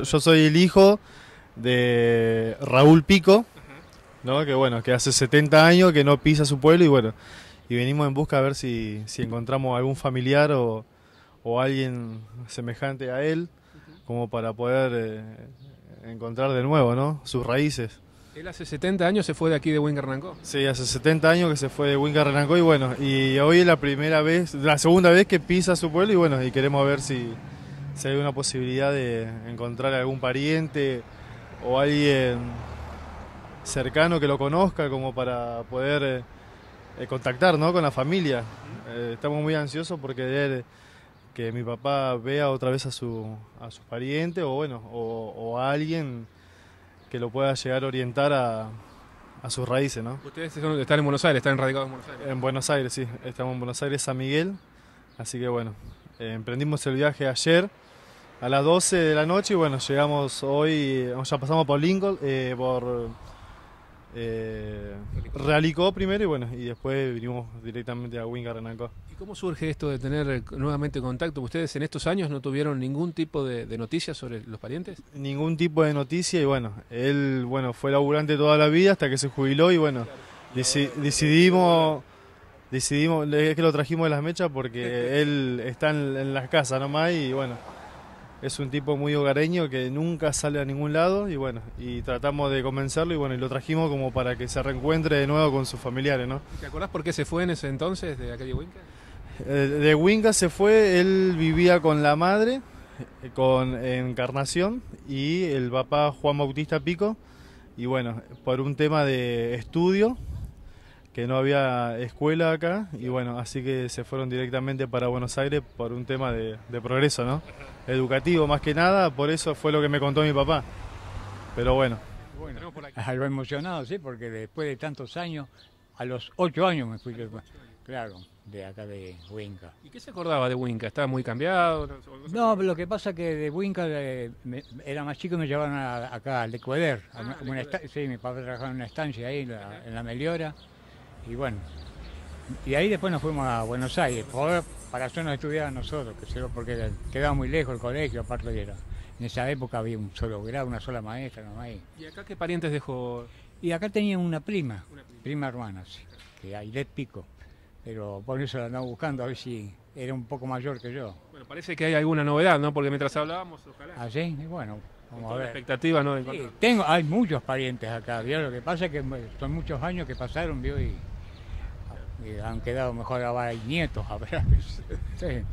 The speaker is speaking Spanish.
yo, yo soy el hijo de Raúl Pico, ¿no? que bueno, que hace 70 años que no pisa su pueblo y bueno, y venimos en busca a ver si, si encontramos algún familiar o, o alguien semejante a él, como para poder eh, encontrar de nuevo, ¿no? Sus raíces. Él hace 70 años se fue de aquí de Wingarnancó. Sí, hace 70 años que se fue de Wingarnancó y bueno, y hoy es la primera vez, la segunda vez que pisa su pueblo y bueno, y queremos ver si, si hay una posibilidad de encontrar algún pariente o alguien cercano que lo conozca como para poder eh, eh, contactar ¿no? con la familia. Eh, estamos muy ansiosos porque de que mi papá vea otra vez a su, a sus parientes o bueno, o, o a alguien que lo pueda llegar a orientar a, a sus raíces, ¿no? Ustedes son- están en Buenos Aires, están radicados en Buenos Aires. En Buenos Aires, sí. Estamos en Buenos Aires, San Miguel. Así que bueno, eh, emprendimos el viaje ayer a las 12 de la noche y bueno, llegamos hoy, ya pasamos por Lincoln, eh, por eh, Realicó primero y bueno, y después vinimos directamente a Wingaranaco. ¿Y cómo surge esto de tener eh, nuevamente contacto? ¿Ustedes en estos años no tuvieron ningún tipo de, de noticias sobre los parientes? Ningún tipo de noticia y bueno, él bueno fue laburante toda la vida hasta que se jubiló y bueno, deci- decidimos... Decidimos, es que lo trajimos de las mechas porque él está en, en las casas nomás y bueno, es un tipo muy hogareño que nunca sale a ningún lado y bueno, y tratamos de convencerlo y bueno, y lo trajimos como para que se reencuentre de nuevo con sus familiares, ¿no? ¿Te acordás por qué se fue en ese entonces de aquella Winca? Eh, De Winca se fue, él vivía con la madre, con Encarnación y el papá Juan Bautista Pico y bueno, por un tema de estudio, que no había escuela acá y bueno, así que se fueron directamente para Buenos Aires por un tema de, de progreso, ¿no? Educativo más que nada, por eso fue lo que me contó mi papá. Pero bueno, Bueno, algo emocionado, sí, porque después de tantos años, a los ocho años me fui, claro, de acá de Huinca. ¿Y qué se acordaba de Winca? ¿Estaba muy cambiado? No, lo que pasa que de Huinca eh, me- era más chico y me llevaron a- acá al Ecuador. a una- una esta- sí, mi papá trabajaba en una estancia ahí, la, en la Meliora, y bueno. Y ahí después nos fuimos a Buenos Aires, por- para hacernos estudiar a nosotros, que sé porque quedaba muy lejos el colegio, aparte de era. En esa época había un solo grado, una sola maestra nomás. y- ¿Y acá qué parientes dejó? Y acá tenía una prima, prima hermana, sí, que Ailet Pico. Pero por eso la andaba buscando a ver si era un poco mayor que yo. Bueno, parece que hay alguna novedad, ¿no? Porque mientras hablábamos, ojalá. Así, y bueno, vamos a ver. expectativa, ¿no? de Sí, tengo, hay muchos parientes acá, ¿vio? Lo que pasa es que son muchos años que pasaron, ¿vio? Y, y han quedado mejor ahora hay nietos, habrá. Sí.